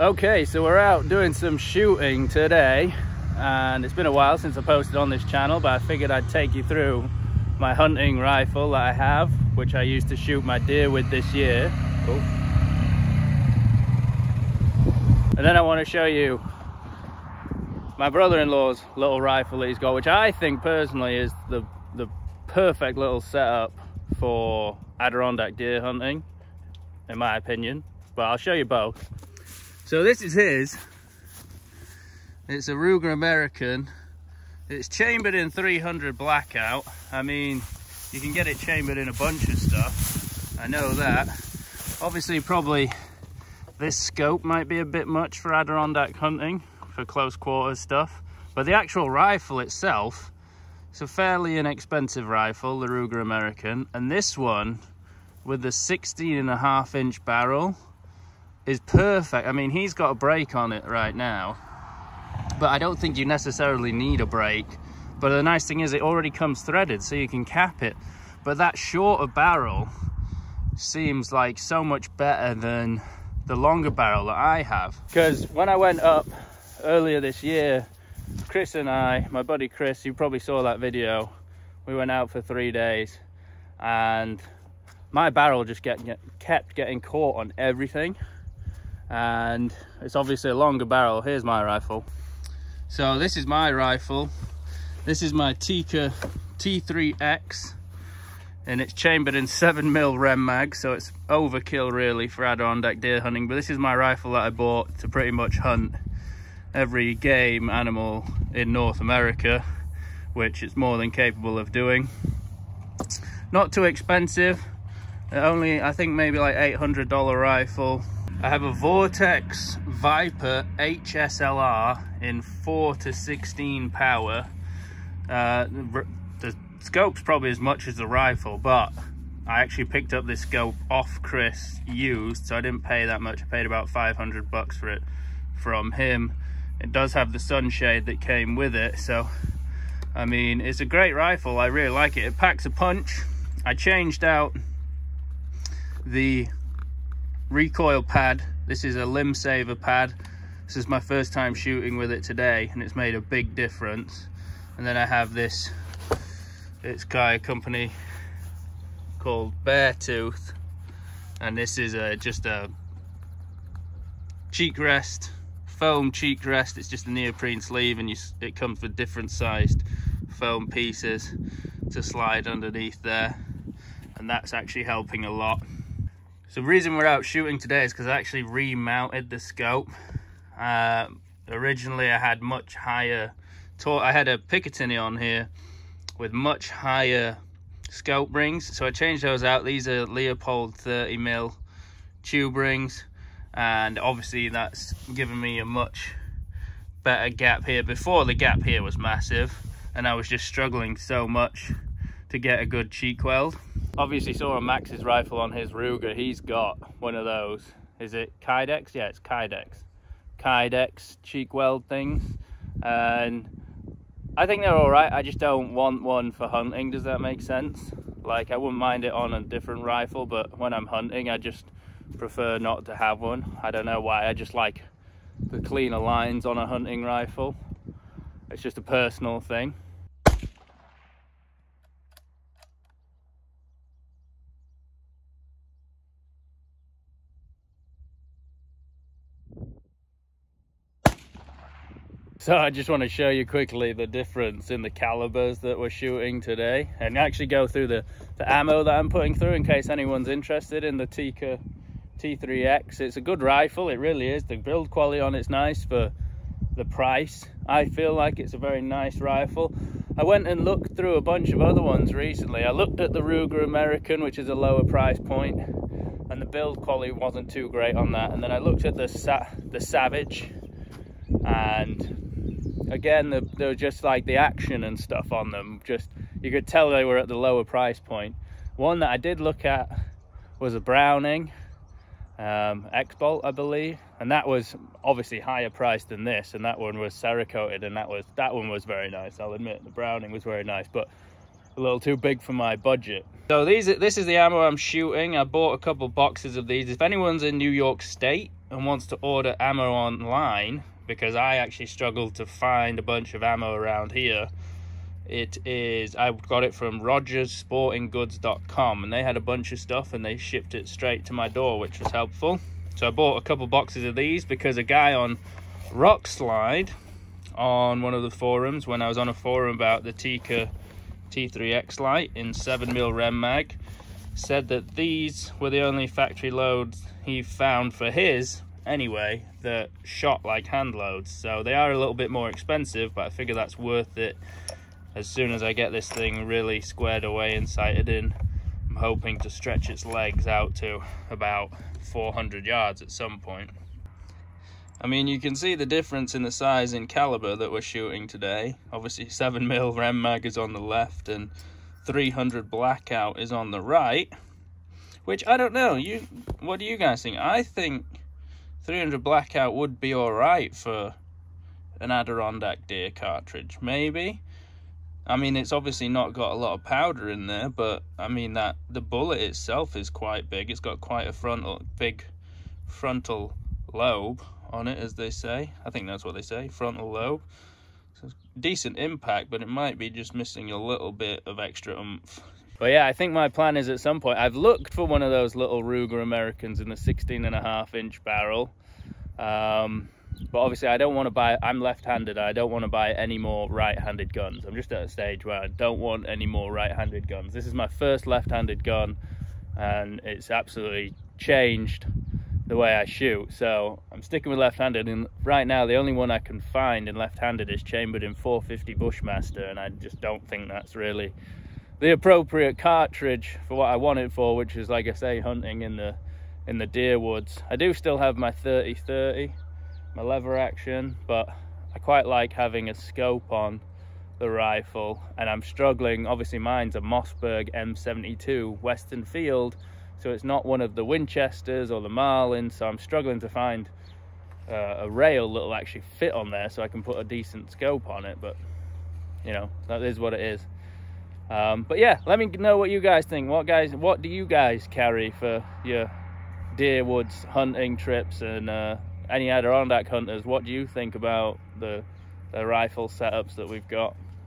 Okay, so we're out doing some shooting today and it's been a while since I posted on this channel but I figured I'd take you through my hunting rifle that I have which I used to shoot my deer with this year. Oh. And then I want to show you my brother-in-law's little rifle that he's got which I think personally is the, the perfect little setup for Adirondack deer hunting in my opinion but I'll show you both. So this is his. It's a Ruger American. It's chambered in 300 blackout. I mean, you can get it chambered in a bunch of stuff. I know that. Obviously, probably this scope might be a bit much for Adirondack hunting, for close quarters stuff. But the actual rifle itself, it's a fairly inexpensive rifle, the Ruger American. And this one, with the 16 and a half inch barrel, is perfect. I mean, he's got a brake on it right now, but I don't think you necessarily need a brake. But the nice thing is it already comes threaded, so you can cap it. But that shorter barrel seems like so much better than the longer barrel that I have. Because when I went up earlier this year, Chris and I, my buddy Chris, you probably saw that video, we went out for three days and my barrel just get, get, kept getting caught on everything and it's obviously a longer barrel. Here's my rifle. So this is my rifle. This is my Tikka T3X and it's chambered in 7 mil rem mag so it's overkill really for Adirondack deer hunting. But this is my rifle that I bought to pretty much hunt every game animal in North America which it's more than capable of doing. Not too expensive. Only I think maybe like $800 rifle I have a Vortex Viper HSLR in 4 to 16 power. Uh, the scope's probably as much as the rifle, but I actually picked up this scope off Chris used, so I didn't pay that much. I paid about 500 bucks for it from him. It does have the sunshade that came with it, so I mean, it's a great rifle. I really like it. It packs a punch. I changed out the recoil pad. This is a limb saver pad. This is my first time shooting with it today and it's made a big difference. And then I have this, it's a company called Beartooth. And this is a, just a cheek rest, foam cheek rest. It's just a neoprene sleeve and you, it comes with different sized foam pieces to slide underneath there. And that's actually helping a lot. So the reason we're out shooting today is because I actually remounted the scope. Uh, originally I had much higher, I had a Picatinny on here with much higher scope rings. So I changed those out. These are Leupold 30 mil tube rings. And obviously that's given me a much better gap here. Before the gap here was massive and I was just struggling so much to get a good cheek weld obviously saw a Max's rifle on his Ruger. He's got one of those. Is it Kydex? Yeah, it's Kydex. Kydex cheek weld things. And I think they're all right. I just don't want one for hunting. Does that make sense? Like, I wouldn't mind it on a different rifle, but when I'm hunting, I just prefer not to have one. I don't know why. I just like the cleaner lines on a hunting rifle. It's just a personal thing. So I just want to show you quickly the difference in the calibers that we're shooting today and actually go through the, the ammo that I'm putting through in case anyone's interested in the Tikka T3X. It's a good rifle, it really is. The build quality on it's nice for the price. I feel like it's a very nice rifle. I went and looked through a bunch of other ones recently. I looked at the Ruger American, which is a lower price point, and the build quality wasn't too great on that. And then I looked at the Sa the Savage, and again the, they were just like the action and stuff on them. Just you could tell they were at the lower price point. One that i did look at was a browning um, x-bolt i believe. And that was obviously higher priced than this. And that one was cerakoted and that was that one was very nice i'll admit. The browning was very nice. But a little too big for my budget. So these, this is the ammo I'm shooting. I bought a couple boxes of these. If anyone's in New York State and wants to order ammo online, because I actually struggled to find a bunch of ammo around here, it is, I got it from rogerssportinggoods.com and they had a bunch of stuff and they shipped it straight to my door, which was helpful. So I bought a couple boxes of these because a guy on Rokslide on one of the forums, when I was on a forum about the Tikka T3X Lite in 7mm Rem Mag said that these were the only factory loads he found for his anyway that shot like hand loads. So they are a little bit more expensive but I figure that's worth it as soon as I get this thing really squared away and sighted in. I'm hoping to stretch its legs out to about 400 yards at some point I mean, you can see the difference in the size and caliber that we're shooting today. Obviously, 7mm Rem mag is on the left and 300 Blackout is on the right. Which, I don't know, You, what do you guys think? I think 300 Blackout would be alright for an Adirondack deer cartridge, maybe. I mean, it's obviously not got a lot of powder in there, but I mean that the bullet itself is quite big. It's got quite a frontal, big frontal lobe on it, as they say. I think that's what they say, frontal lobe. So decent impact, but it might be just missing a little bit of extra oomph. But yeah, I think my plan is at some point, I've looked for one of those little Ruger Americans in the 16 and a half inch barrel. Um, but obviously I don't want to buy, I'm left-handed, I don't want to buy any more right-handed guns. I'm just at a stage where I don't want any more right-handed guns. This is my first left-handed gun and it's absolutely changed the way I shoot. So I'm sticking with left-handed and right now the only one I can find in left-handed is chambered in 450 Bushmaster and I just don't think that's really the appropriate cartridge for what I want it for, which is like I say, hunting in the in the deer woods. I do still have my 30-30, my lever action, but I quite like having a scope on the rifle and I'm struggling, obviously mine's a Mossberg M72 Western Field so it's not one of the Winchesters or the Marlins so I'm struggling to find uh, a rail that will actually fit on there so I can put a decent scope on it but you know that is what it is. Um, but yeah let me know what you guys think. What guys what do you guys carry for your deer woods hunting trips and uh, any Adirondack hunters? What do you think about the the rifle setups that we've got